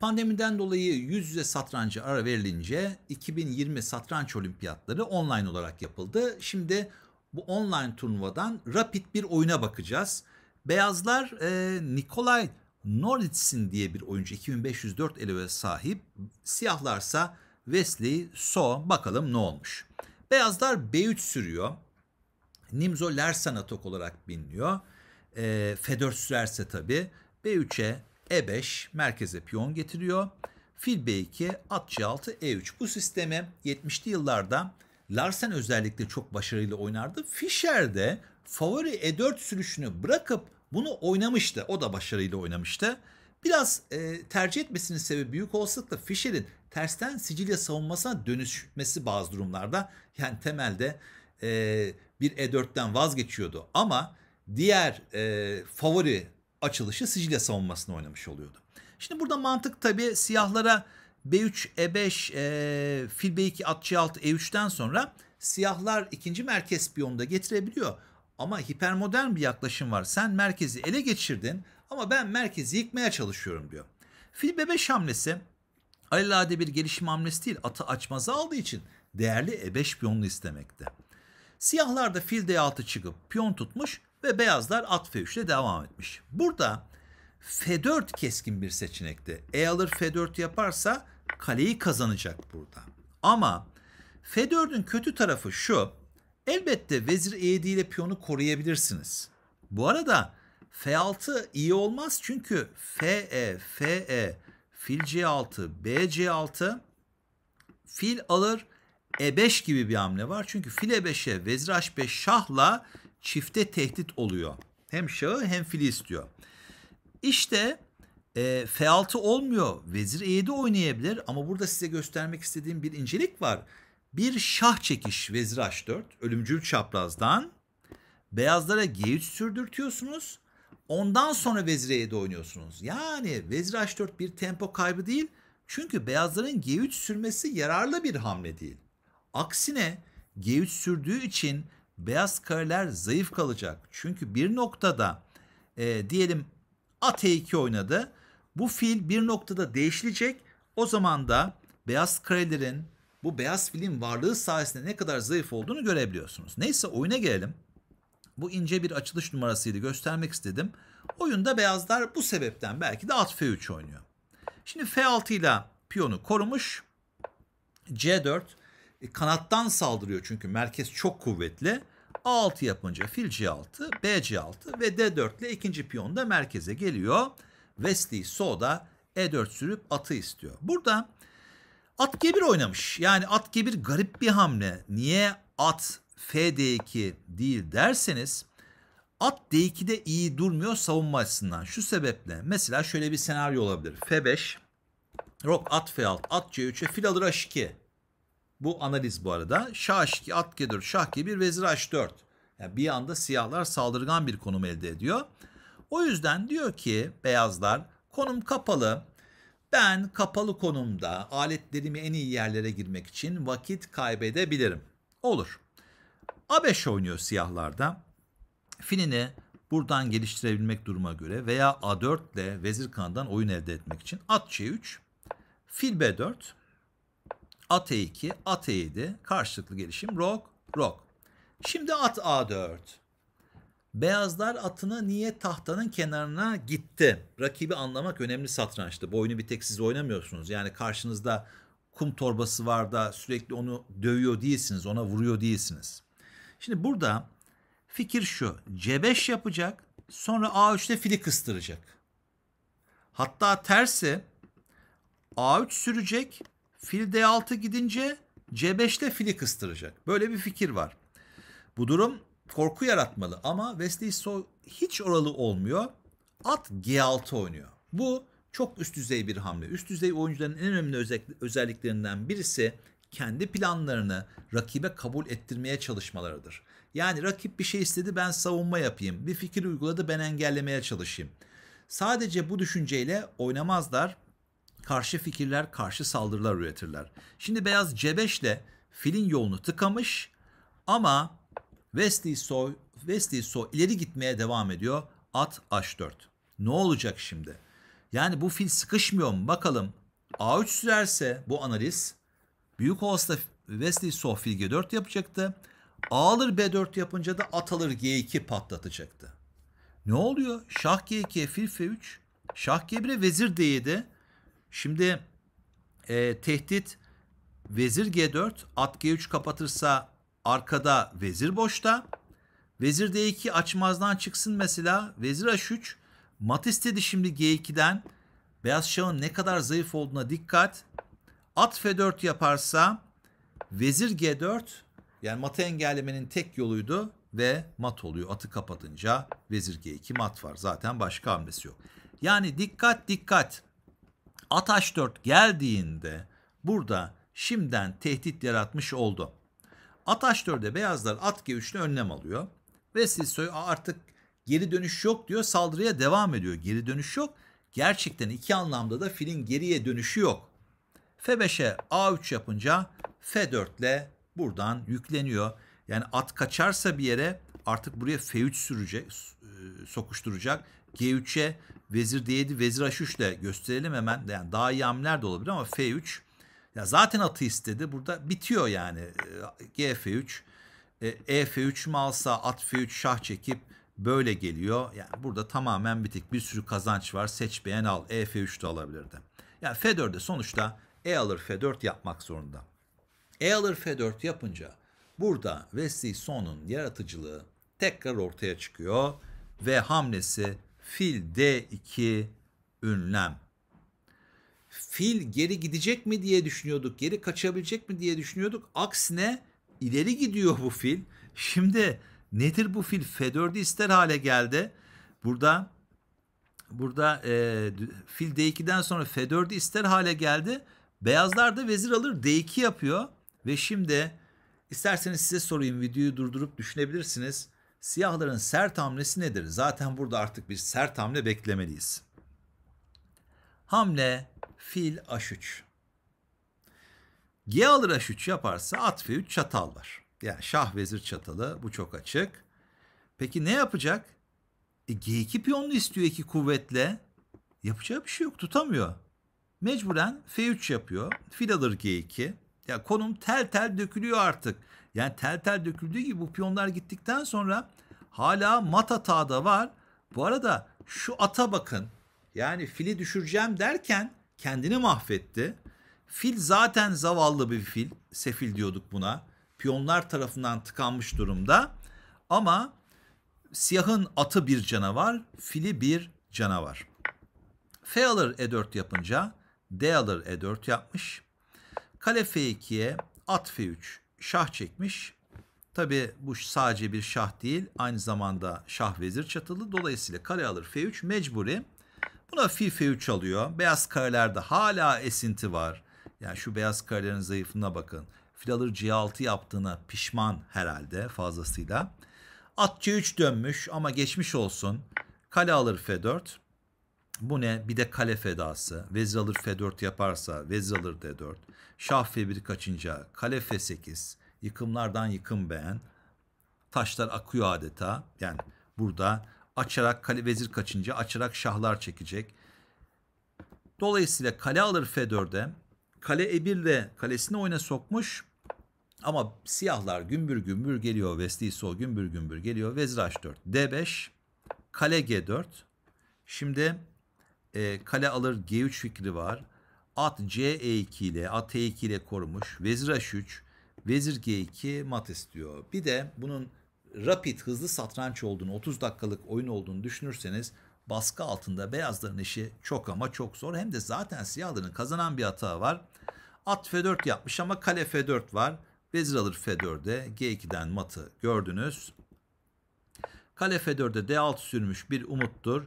Pandemiden dolayı yüz yüze satrancı ara verilince 2020 satranç olimpiyatları online olarak yapıldı. Şimdi bu online turnuvadan rapid bir oyuna bakacağız. Beyazlar e, Nikolay Norits'in diye bir oyuncu 2504 eleve sahip. Siyahlarsa Wesley So bakalım ne olmuş. Beyazlar B3 sürüyor. Nimzo Lersan olarak biliniyor. E, Fedor sürerse tabii B3'e E5 merkeze piyon getiriyor. Fil B2, at C6, E3. Bu sistemi 70'li yıllarda Larsen özellikle çok başarılı oynardı. Fischer de favori E4 sürüşünü bırakıp bunu oynamıştı. O da başarıyla oynamıştı. Biraz e, tercih etmesinin sebebi büyük olasılıkla Fischer'in tersten Sicilya savunmasına dönüşmesi bazı durumlarda. Yani temelde e, bir E4'ten vazgeçiyordu ama diğer e, favori açılışı Sicilya savunmasını oynamış oluyordu. Şimdi burada mantık tabii siyahlara B3, E5, e, fil B2, at C6, E3'ten sonra siyahlar ikinci merkez piyonu da getirebiliyor. Ama hipermodern bir yaklaşım var. Sen merkezi ele geçirdin ama ben merkezi yıkmaya çalışıyorum diyor. Fil B5 hamlesi alelade bir gelişim hamlesi değil. Atı açmazı aldığı için değerli E5 piyonunu istemekte. Siyahlar da fil D6 çıkıp piyon tutmuş ve beyazlar at F3 ile devam etmiş. Burada F4 keskin bir seçenekte. E alır F4 yaparsa kaleyi kazanacak burada. Ama F4'ün kötü tarafı şu. Elbette vezir E7 ile piyonu koruyabilirsiniz. Bu arada F6 iyi olmaz çünkü FE, FE, fil C6, BC6 fil alır E5 gibi bir hamle var. Çünkü fil E5'e vezir H5 şahla çifte tehdit oluyor. Hem şahı hem fili istiyor. İşte e, F6 olmuyor. Vezir E7 oynayabilir ama burada size göstermek istediğim bir incelik var. Bir şah çekiş vezir H4 ölümcül çaprazdan beyazlara G3 sürdürtüyorsunuz. Ondan sonra vezir E7 oynuyorsunuz. Yani vezir H4 bir tempo kaybı değil. Çünkü beyazların G3 sürmesi yararlı bir hamle değil. Aksine G3 sürdüğü için beyaz kareler zayıf kalacak. Çünkü bir noktada e, diyelim at E2 oynadı. Bu fil bir noktada değişilecek. O zaman da beyaz karelerin bu beyaz filin varlığı sayesinde ne kadar zayıf olduğunu görebiliyorsunuz. Neyse oyuna gelelim. Bu ince bir açılış numarasıydı göstermek istedim. Oyunda beyazlar bu sebepten belki de at F3 oynuyor. Şimdi F6 ile piyonu korumuş. C4 e, kanattan saldırıyor çünkü merkez çok kuvvetli. A6 yapınca fil C6, B C6 ve D4 ile ikinci piyon da merkeze geliyor. Wesley So da E4 sürüp atı istiyor. Burada at G1 oynamış. Yani at G1 garip bir hamle. Niye at FD2 değil derseniz at D2'de iyi durmuyor savunma açısından. Şu sebeple mesela şöyle bir senaryo olabilir. F5, rok at F6, at C3'e fil alır H2. Bu analiz bu arada. Şah H2, at G4, şah G1, vezir H4. Yani bir anda siyahlar saldırgan bir konum elde ediyor. O yüzden diyor ki beyazlar konum kapalı. Ben kapalı konumda aletlerimi en iyi yerlere girmek için vakit kaybedebilirim. Olur. A5 oynuyor siyahlarda. Filini buradan geliştirebilmek duruma göre veya A4 ile vezir kanından oyun elde etmek için at C3, fil B4, at E2, at E7, karşılıklı gelişim, rok, rok. Şimdi at A4. Beyazlar atını niye tahtanın kenarına gitti? Rakibi anlamak önemli satrançta. Bu oyunu bir tek siz oynamıyorsunuz. Yani karşınızda kum torbası var da sürekli onu dövüyor değilsiniz, ona vuruyor değilsiniz. Şimdi burada fikir şu. C5 yapacak, sonra A3'te fili kıstıracak. Hatta tersi A3 sürecek, fil D6 gidince C5'te fili kıstıracak. Böyle bir fikir var. Bu durum korku yaratmalı ama Wesley So hiç oralı olmuyor. At G6 oynuyor. Bu çok üst düzey bir hamle. Üst düzey oyuncuların en önemli özelliklerinden birisi kendi planlarını rakibe kabul ettirmeye çalışmalarıdır. Yani rakip bir şey istedi ben savunma yapayım. Bir fikir uyguladı ben engellemeye çalışayım. Sadece bu düşünceyle oynamazlar. Karşı fikirler, karşı saldırılar üretirler. Şimdi beyaz C5 ile filin yolunu tıkamış ama Wesley So, Wesley So ileri gitmeye devam ediyor. At H4. Ne olacak şimdi? Yani bu fil sıkışmıyor mu? Bakalım. A3 sürerse bu analiz büyük olasılıkla Wesley Sow fil G4 yapacaktı. A alır B4 yapınca da at alır G2 patlatacaktı. Ne oluyor? Şah G2'ye fil F3. Şah G1'e vezir D7. Şimdi e, tehdit vezir G4. At G3 kapatırsa arkada vezir boşta. Vezir D2 açmazdan çıksın mesela. Vezir H3. Mat istedi şimdi G2'den. Beyaz şahın ne kadar zayıf olduğuna dikkat. At F4 yaparsa vezir G4 yani matı engellemenin tek yoluydu ve mat oluyor. Atı kapatınca vezir G2 mat var. Zaten başka hamlesi yok. Yani dikkat dikkat. At H4 geldiğinde burada şimdiden tehdit yaratmış oldu. At H4'de beyazlar at G3'le önlem alıyor. Ve Silsoy artık geri dönüş yok diyor. Saldırıya devam ediyor. Geri dönüş yok. Gerçekten iki anlamda da filin geriye dönüşü yok. F5'e A3 yapınca F4 ile buradan yükleniyor. Yani at kaçarsa bir yere artık buraya F3 sürecek, sokuşturacak. G3'e vezir D7, vezir H3 ile gösterelim hemen. Yani daha iyi hamleler de olabilir ama F3 ya zaten atı istedi. Burada bitiyor yani. G F3 e F3 mü alsa at F3 şah çekip böyle geliyor. Yani burada tamamen bitik. Bir sürü kazanç var. Seç beğen al. E F3 de alabilirdi. Yani F4'de sonuçta E alır F4 yapmak zorunda. E alır F4 yapınca burada Wesley Son'un yaratıcılığı tekrar ortaya çıkıyor ve hamlesi fil D2 ünlem. Fil geri gidecek mi diye düşünüyorduk, geri kaçabilecek mi diye düşünüyorduk. Aksine ileri gidiyor bu fil. Şimdi nedir bu fil? F4'ü ister hale geldi. Burada burada e, fil D2'den sonra F4'ü ister hale geldi. Beyazlar da vezir alır D2 yapıyor. Ve şimdi isterseniz size sorayım videoyu durdurup düşünebilirsiniz. Siyahların sert hamlesi nedir? Zaten burada artık bir sert hamle beklemeliyiz. Hamle fil H3. G alır H3 yaparsa at F3 çatal var. Yani şah vezir çatalı bu çok açık. Peki ne yapacak? E, G2 piyonlu istiyor iki kuvvetle. Yapacağı bir şey yok tutamıyor. Mecburen F3 yapıyor. Fil alır G2. Ya konum tel tel dökülüyor artık. Yani tel tel döküldüğü gibi bu piyonlar gittikten sonra hala mat hata da var. Bu arada şu ata bakın. Yani fili düşüreceğim derken kendini mahvetti. Fil zaten zavallı bir fil. Sefil diyorduk buna. Piyonlar tarafından tıkanmış durumda. Ama siyahın atı bir canavar, fili bir canavar. F alır E4 yapınca D alır E4 yapmış. Kale F2'ye at F3 şah çekmiş. Tabi bu sadece bir şah değil aynı zamanda şah vezir çatılı. Dolayısıyla kale alır F3 mecburi. Buna fi F3 alıyor. Beyaz karelerde hala esinti var. Yani şu beyaz karelerin zayıflığına bakın. Fil alır C6 yaptığına pişman herhalde fazlasıyla. At C3 dönmüş ama geçmiş olsun. Kale alır F4. Bu ne? Bir de kale fedası. Vezir alır F4 yaparsa vezir alır D4. Şah F1 kaçınca kale F8. Yıkımlardan yıkım beğen. Taşlar akıyor adeta. Yani burada açarak kale vezir kaçınca açarak şahlar çekecek. Dolayısıyla kale alır F4'e. Kale E1 ile kalesini oyuna sokmuş. Ama siyahlar gümbür gümbür geliyor. Wesley sol gümbür gümbür geliyor. Vezir H4. D5. Kale G4. Şimdi e, kale alır G3 fikri var. At C E2 ile at E2 ile korumuş. Vezir H3. Vezir G2 mat istiyor. Bir de bunun rapid hızlı satranç olduğunu 30 dakikalık oyun olduğunu düşünürseniz baskı altında beyazların işi çok ama çok zor. Hem de zaten siyahların kazanan bir hata var. At F4 yapmış ama kale F4 var. Vezir alır F4'e G2'den matı gördünüz. Kale F4'e D6 sürmüş bir umuttur.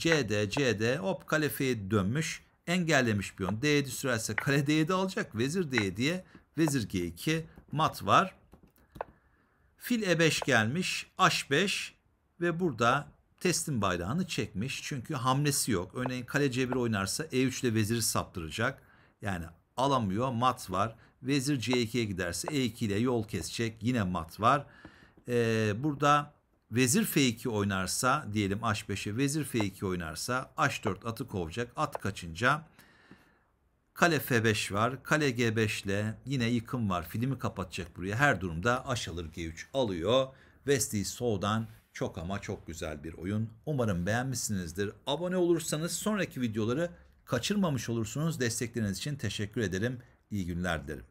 CD, CD hop kale F7 dönmüş. Engellemiş piyon. D7 sürerse kale D7 alacak. Vezir D7'ye vezir G2 mat var. Fil E5 gelmiş. H5 ve burada teslim bayrağını çekmiş. Çünkü hamlesi yok. Örneğin kale C1 oynarsa E3 ile veziri saptıracak. Yani alamıyor. Mat var. Vezir C2'ye giderse E2 ile yol kesecek. Yine mat var. Ee, burada vezir F2 oynarsa diyelim H5'e vezir F2 oynarsa H4 atı kovacak. At kaçınca kale F5 var. Kale G5 ile yine yıkım var. Filmi kapatacak buraya. Her durumda H alır G3 alıyor. Westy Soğ'dan çok ama çok güzel bir oyun. Umarım beğenmişsinizdir. Abone olursanız sonraki videoları kaçırmamış olursunuz. Destekleriniz için teşekkür ederim. İyi günler dilerim.